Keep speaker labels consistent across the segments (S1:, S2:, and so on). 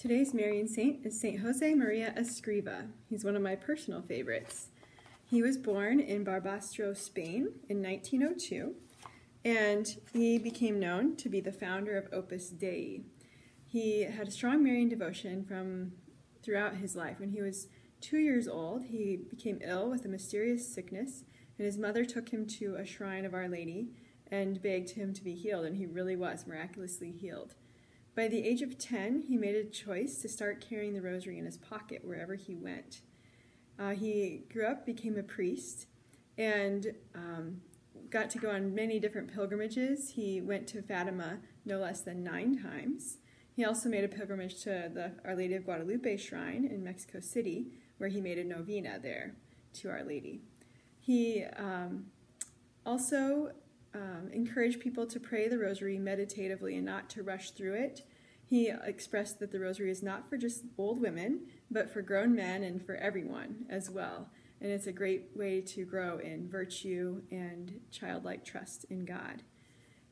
S1: Today's Marian saint is Saint Josemaria Escriva. He's one of my personal favorites. He was born in Barbastro, Spain in 1902, and he became known to be the founder of Opus Dei. He had a strong Marian devotion from throughout his life. When he was two years old, he became ill with a mysterious sickness, and his mother took him to a shrine of Our Lady and begged him to be healed, and he really was miraculously healed. By the age of 10, he made a choice to start carrying the rosary in his pocket wherever he went. Uh, he grew up, became a priest, and um, got to go on many different pilgrimages. He went to Fatima no less than nine times. He also made a pilgrimage to the Our Lady of Guadalupe shrine in Mexico City, where he made a novena there to Our Lady. He um, also um, encourage people to pray the rosary meditatively and not to rush through it. He expressed that the rosary is not for just old women, but for grown men and for everyone as well. And it's a great way to grow in virtue and childlike trust in God.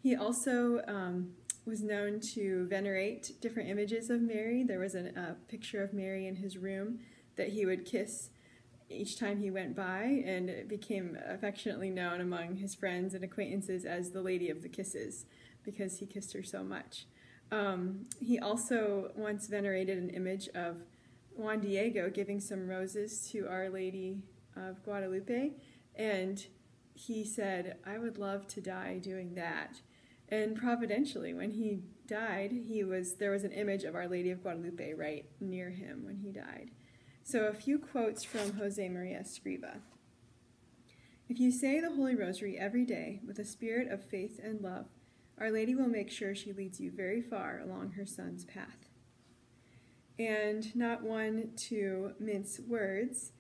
S1: He also um, was known to venerate different images of Mary. There was a, a picture of Mary in his room that he would kiss each time he went by, and it became affectionately known among his friends and acquaintances as the Lady of the Kisses because he kissed her so much. Um, he also once venerated an image of Juan Diego giving some roses to Our Lady of Guadalupe, and he said, I would love to die doing that. And providentially, when he died, he was there was an image of Our Lady of Guadalupe right near him when he died. So, a few quotes from Josemaria Escriva. If you say the Holy Rosary every day with a spirit of faith and love, Our Lady will make sure she leads you very far along her Son's path. And not one to mince words,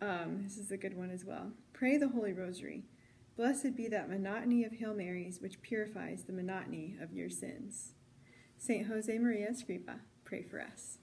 S1: um, this is a good one as well. Pray the Holy Rosary. Blessed be that monotony of Hail Marys which purifies the monotony of your sins. St. Josemaria Escriva, pray for us.